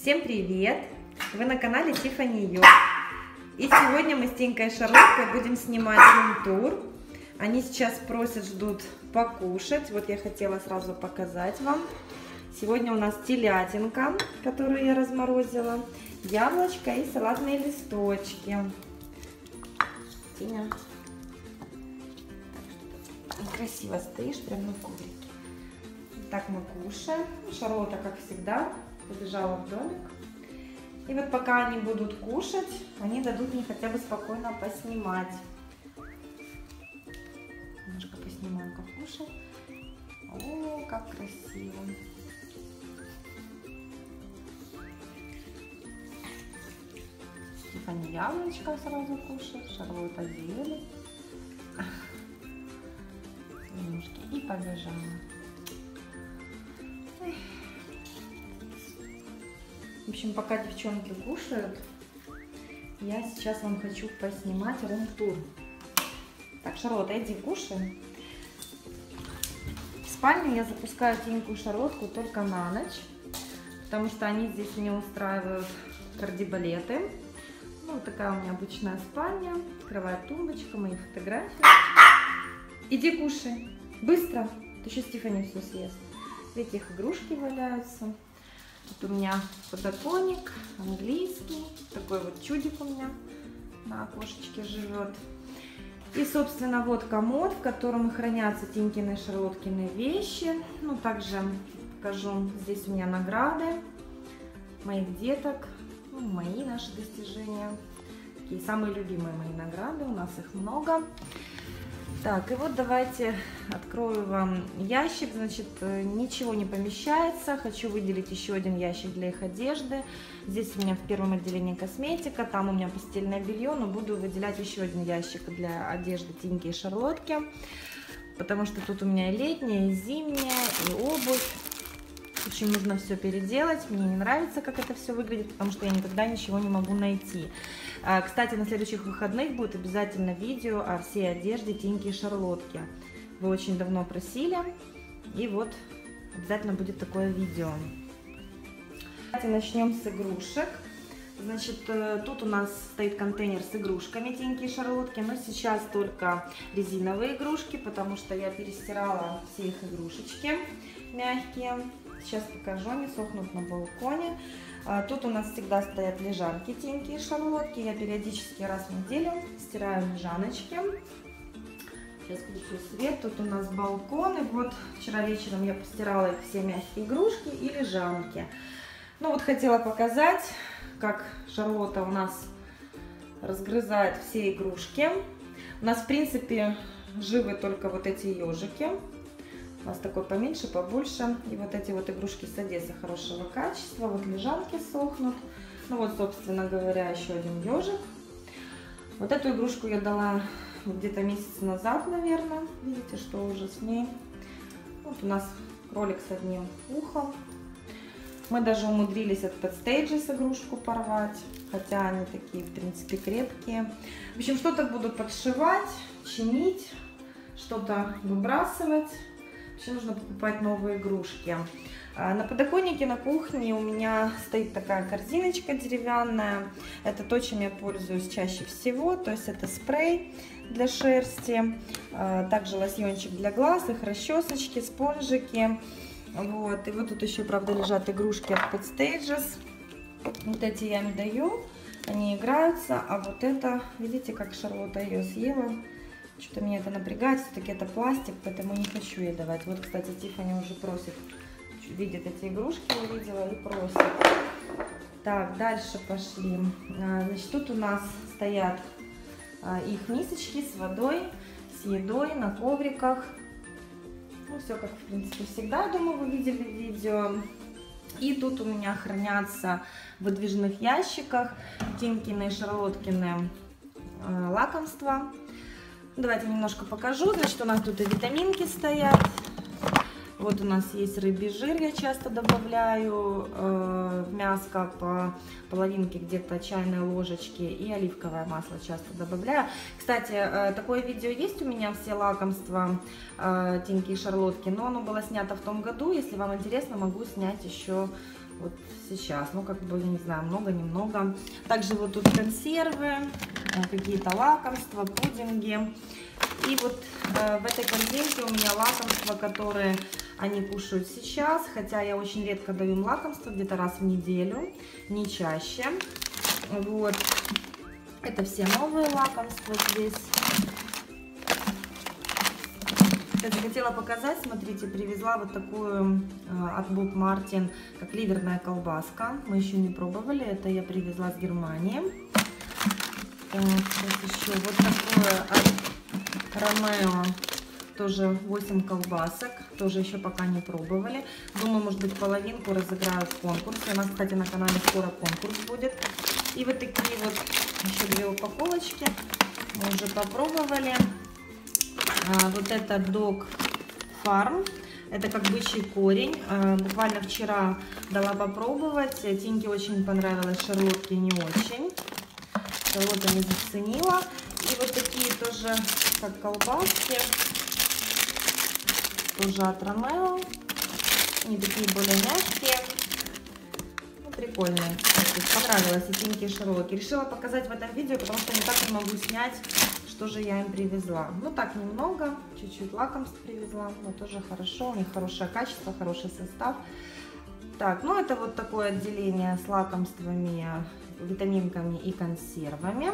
Всем привет! Вы на канале Тифани Йог. И сегодня мы с Тинкой и Шарлоткой будем снимать рум-тур. Они сейчас просят, ждут покушать. Вот я хотела сразу показать вам. Сегодня у нас телятинка, которую я разморозила, яблочко и салатные листочки. Тиня, красиво стоишь прямо на коврике. Так мы кушаем. Шарлотта, как всегда, побежала в домик. И вот пока они будут кушать, они дадут мне хотя бы спокойно поснимать. Немножко поснимаю, как кушать. О, как красиво. Стефани яблочко сразу кушает, Шарлотта зелень. Немножко и побежала. В общем, пока девчонки кушают, я сейчас вам хочу поснимать рум-тур. Так, Шарлотта, иди кушай. В спальню я запускаю тенькую шарлотку только на ночь, потому что они здесь мне устраивают кардибалеты. Ну, вот такая у меня обычная спальня, открывает тумбочка, мои фотографии. Иди кушай, быстро, ты еще Стефани все съест. Видите, их игрушки валяются. Тут у меня подоконник английский. Такой вот чудик у меня на окошечке живет. И, собственно, вот комод, в котором хранятся Тинькины и Шарлоткины вещи. Ну, также покажу, здесь у меня награды моих деток, ну, мои наши достижения. Такие самые любимые мои награды, у нас их много. Так, и вот давайте открою вам ящик. Значит, э, ничего не помещается. Хочу выделить еще один ящик для их одежды. Здесь у меня в первом отделении косметика, там у меня постельное белье, но буду выделять еще один ящик для одежды Тинки и Шарлотки. Потому что тут у меня и летняя, и зимняя, и обувь. Общем, нужно все переделать. Мне не нравится, как это все выглядит, потому что я никогда ничего не могу найти. А, кстати, на следующих выходных будет обязательно видео о всей одежде Тинки и Шарлотки. Вы очень давно просили, и вот обязательно будет такое видео. Давайте начнем с игрушек. Значит, э, тут у нас стоит контейнер с игрушками Тинки и Шарлотки, но сейчас только резиновые игрушки, потому что я перестирала все их игрушечки мягкие. Сейчас покажу, они сохнут на балконе. А, тут у нас всегда стоят лежанки Тинки и Шарлотки. Я периодически раз в неделю стираю лежаночки. Сейчас включу свет. Тут у нас балкон. И вот вчера вечером я постирала их все мягкие игрушки и лежанки. Ну вот хотела показать, как Шарлотта у нас разгрызает все игрушки. У нас в принципе живы только вот эти ежики. У нас такой поменьше, побольше. И вот эти вот игрушки с Одессы хорошего качества. Вот лежанки сохнут. Ну вот, собственно говоря, еще один ежик. Вот эту игрушку я дала где-то месяц назад, наверное. Видите, что уже с ней. Вот у нас кролик с одним ухом. Мы даже умудрились от Pet игрушку порвать, хотя они такие, в принципе, крепкие. В общем, что-то буду подшивать, чинить, что-то выбрасывать. Вообще нужно покупать новые игрушки. А, на подоконнике на кухне у меня стоит такая корзиночка деревянная. Это то, чем я пользуюсь чаще всего. То есть это спрей для шерсти, а, также лосьончик для глаз, их расчесочки, спонжики. Вот. И вот тут еще, правда, лежат игрушки от Pet Stages. Вот эти я им даю, они играются. А вот это, видите, как Шарлотта ее съела. Что-то меня это напрягает, все-таки это пластик, поэтому не хочу ей давать. Вот, кстати, Тиффани уже просит, видит эти игрушки, увидела и просит. Так, дальше пошли. А, значит, тут у нас стоят а, их мисочки с водой, с едой на ковриках. Ну, все как, в принципе, всегда, думаю, вы видели видео. И тут у меня хранятся в выдвижных ящиках Тимкины и Шарлоткины а, лакомства. Давайте немножко покажу. Значит, у нас тут и витаминки стоят. Вот у нас есть рыбий жир, я часто добавляю э, в мяско по половинке где-то чайной ложечки и оливковое масло часто добавляю. Кстати, э, такое видео есть у меня, все лакомства э, Тинки и Шарлотки, но оно было снято в том году. Если вам интересно, могу снять еще вот сейчас. Ну, как бы, не знаю, много-немного. Также вот тут консервы, э, какие-то лакомства, пудинги. И вот э, в этой корзинке у меня лакомства, которые они кушают сейчас. Хотя я очень редко даю им лакомства, где-то раз в неделю, не чаще. Вот. Это все новые лакомства здесь. Кстати, хотела показать, смотрите, привезла вот такую э, от Bob Martin, как ливерная колбаска. Мы еще не пробовали, это я привезла с Германии. Так, еще вот такое от Ромео, тоже 8 колбасок, тоже еще пока не пробовали. Думаю, может быть, половинку разыграю в конкурсе. У нас, кстати, на канале скоро конкурс будет. И вот такие вот еще две упаковочки мы уже попробовали. А, вот это Dog Farm. Это как бычий корень. А, буквально вчера дала попробовать. Тинке очень понравилось, Шарлотке не очень. Шарлотта не заценила. И вот такие тоже, как колбаски. Тоже от Ромео. Они такие более мягкие. Ну, прикольные. Понравилось и Тинке и Шарлотке. Решила показать в этом видео, потому что не так не могу снять тоже я им привезла. Ну так немного, чуть-чуть лакомств привезла, но тоже хорошо, у них хорошее качество, хороший состав. Так, ну это вот такое отделение с лакомствами, витаминками и консервами.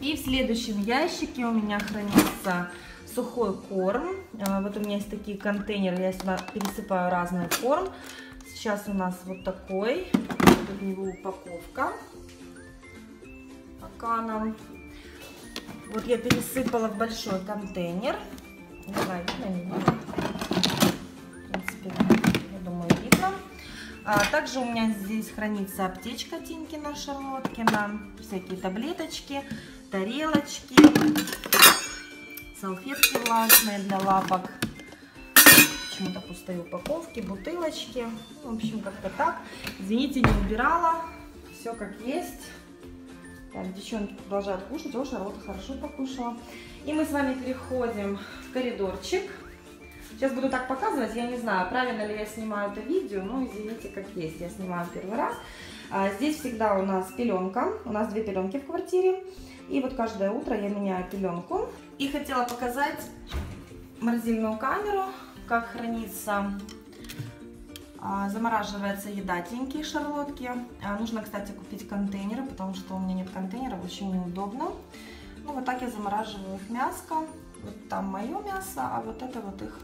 И в следующем ящике у меня хранится сухой корм. А, вот у меня есть такие контейнеры, я сюда пересыпаю разный корм. Сейчас у нас вот такой, тут у него упаковка. Пока нам вот я пересыпала в большой контейнер. Не знаю, видно. В принципе, я думаю, видно. А, также у меня здесь хранится аптечка Тинкина, Шарлоткина. Всякие таблеточки, тарелочки, салфетки влажные для лапок. Почему-то пустые упаковки, бутылочки. В общем, как-то так. Извините, не убирала. Все как есть. Так, девчонки продолжают кушать. О, Шарлотта хорошо покушала. И мы с вами переходим в коридорчик. Сейчас буду так показывать. Я не знаю, правильно ли я снимаю это видео. Но извините, как есть. Я снимаю первый раз. А, здесь всегда у нас пеленка. У нас две пеленки в квартире. И вот каждое утро я меняю пеленку. И хотела показать морозильную камеру, как хранится замораживается еда тенькие шарлотки. А, нужно, кстати, купить контейнеры, потому что у меня нет контейнеров, очень неудобно. Ну, вот так я замораживаю их мяско. Вот там мое мясо, а вот это вот их,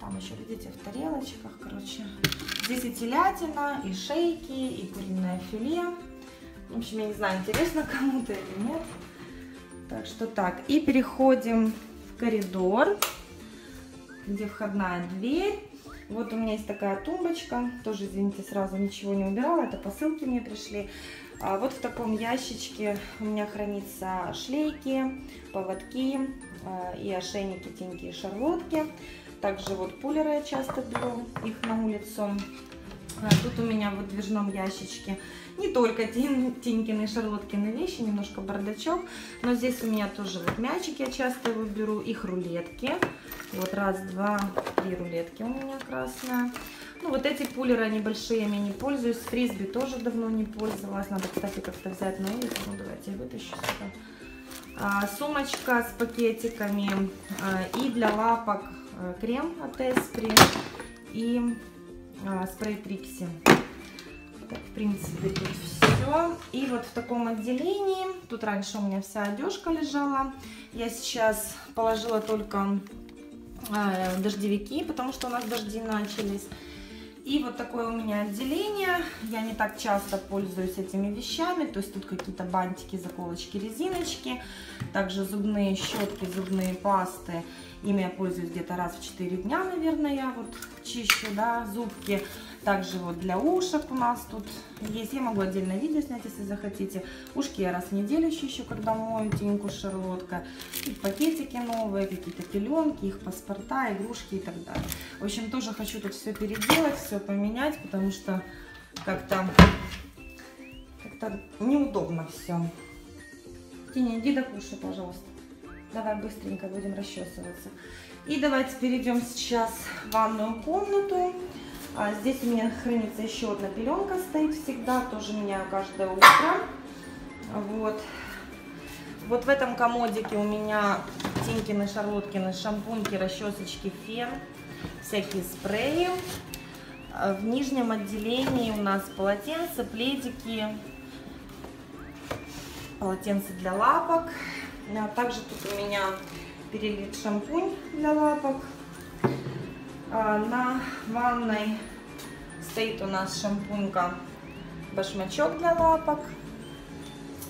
там еще, видите, в тарелочках, короче. Здесь и телятина, и шейки, и куриное филе. В общем, я не знаю, интересно кому-то или нет. Так что так. И переходим в коридор, где входная дверь. Вот у меня есть такая тумбочка, тоже, извините, сразу ничего не убирала, это посылки мне пришли. А вот в таком ящичке у меня хранятся шлейки, поводки а, и ошейники Тинки и Шарлотки. Также вот пулеры я часто беру, их на улицу. А, тут у меня в выдвижном ящичке не только Тин, Тинькины и Шарлоткины вещи, немножко бардачок. Но здесь у меня тоже вот мячики, я часто его беру, их рулетки. Вот раз, два, три рулетки у меня красная. Ну вот эти пулеры, они большие, я не пользуюсь. Фрисби тоже давно не пользовалась. Надо, кстати, как-то взять на улицу. Ну давайте я вытащу сюда. А, сумочка с пакетиками. А, и для лапок а, крем от Эспри. И а, спрей Трикси. Так, в принципе, тут все. И вот в таком отделении, тут раньше у меня вся одежка лежала. Я сейчас положила только э, дождевики, потому что у нас дожди начались. И вот такое у меня отделение. Я не так часто пользуюсь этими вещами. То есть тут какие-то бантики, заколочки, резиночки. Также зубные щетки, зубные пасты. Ими я пользуюсь где-то раз в 4 дня, наверное, я вот чищу, да, зубки. Также вот для ушек у нас тут есть. Я могу отдельно видео снять, если захотите. Ушки я раз в неделю чищу, когда мою тиньку шарлотка. И пакетики новые, какие-то пеленки, их паспорта, игрушки и так далее. В общем, тоже хочу тут все переделать, все поменять, потому что как-то как-то неудобно все. Тиня, иди докушай, пожалуйста. Давай быстренько будем расчесываться. И давайте перейдем сейчас в ванную комнату. А здесь у меня хранится еще одна пеленка, стоит всегда, тоже меняю каждое утро. Вот. Вот в этом комодике у меня Тинкины, Шарлоткины, шампуньки, расчесочки, фен, всякие спреи. А в нижнем отделении у нас полотенца, пледики, полотенце для лапок. А также тут у меня перелит шампунь для лапок. А на ванной стоит у нас шампунька башмачок для лапок.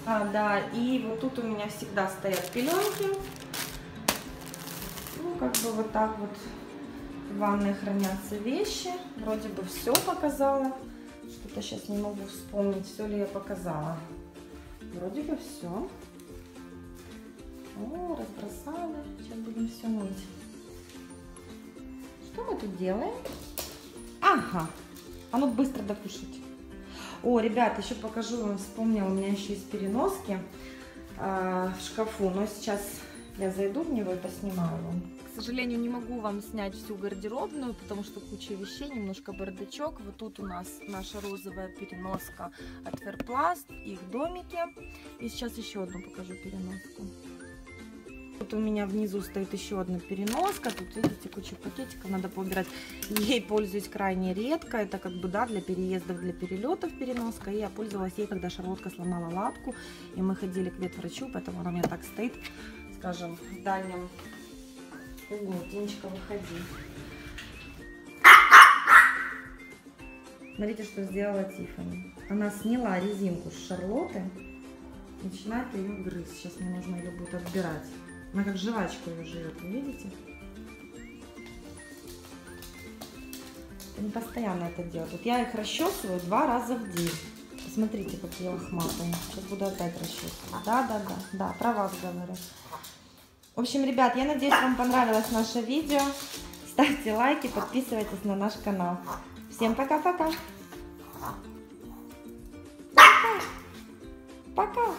А, да, и вот тут у меня всегда стоят пеленки. Ну, как бы вот так вот в ванной хранятся вещи. Вроде бы все показала. Что-то сейчас не могу вспомнить, все ли я показала. Вроде бы все. О, разбросали. Сейчас будем все мыть. Что мы тут делаем? Ага. А ну быстро докушать. О, ребят, еще покажу вам, вспомнила, у меня еще есть переноски э, в шкафу. Но сейчас я зайду в него и поснимаю вам. К сожалению, не могу вам снять всю гардеробную, потому что куча вещей, немножко бардачок. Вот тут у нас наша розовая переноска от Fairplast, их домики. И сейчас еще одну покажу переноску. Тут у меня внизу стоит еще одна переноска. Тут, видите, куча пакетиков надо поубирать. Ей пользуюсь крайне редко. Это как бы, да, для переездов, для перелетов переноска. И я пользовалась ей, когда Шарлотка сломала лапку. И мы ходили к ветврачу, поэтому она у меня так стоит, скажем, в дальнем углу. Тинечка, выходи. Смотрите, что сделала Тиффани. Она сняла резинку с Шарлотты начинает ее грызть. Сейчас мне нужно ее будет отбирать. Она как жвачка ее живет, вы видите? Они постоянно это делают. Вот я их расчесываю два раза в день. Посмотрите, какие лохматые. Сейчас буду опять расчесывать. Да, да, да, да, про вас говорю. В общем, ребят, я надеюсь, вам понравилось наше видео. Ставьте лайки, подписывайтесь на наш канал. Всем пока-пока. Пока. Пока.